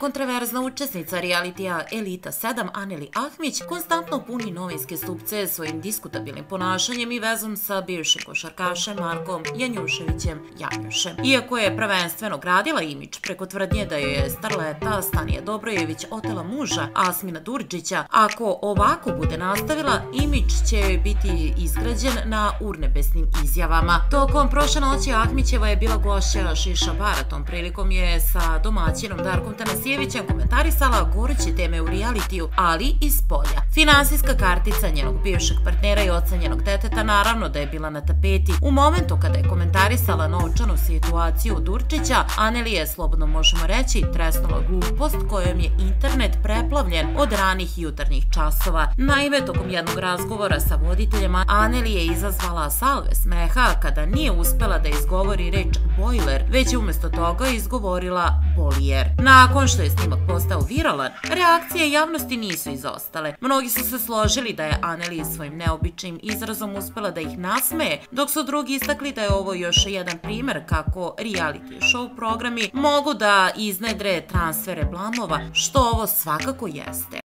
Kontraverzna učesnica realitija Elita 7 Aneli Ahmić konstantno puni novinske stupce svojim diskutabilnim ponašanjem i vezom sa bivšim košarkašem Markom Janjuševićem Janjušem. Iako je prvenstveno gradila imič preko tvrdnje da je starleta Stanija Dobrojević otela muža Asmina Durđića, ako ovako bude nastavila, imič će joj biti izgrađen na urnebesnim izjavama. Tokom prošle noći Ahmićeva je bila gošća Šiša Bara, tom prilikom je sa domaćinom Darkom Tanasijem Aleksijevićem komentarisala goruće teme u realitiju, ali i s polja. Finansijska kartica njenog bivšeg partnera i oca njenog deteta naravno da je bila na tapeti. U momentu kada je komentarisala novčanu situaciju Durčića, Aneli je, slobodno možemo reći, tresnula glupost kojom je internet preplavljen od ranih jutarnjih časova. Naime, tokom jednog razgovora sa voditeljima, Aneli je izazvala salve smeha kada nije uspela da izgovori reč bojler, već je umesto toga izgovorila bolijer. Nakon što je snimak postao viralan, reakcije javnosti nisu izostale. Mnogi su se složili da je Anneli svojim neobičnim izrazom uspela da ih nasmeje, dok su drugi istakli da je ovo još jedan primer kako reality show programi mogu da iznedre transfere blamova, što ovo svakako jeste.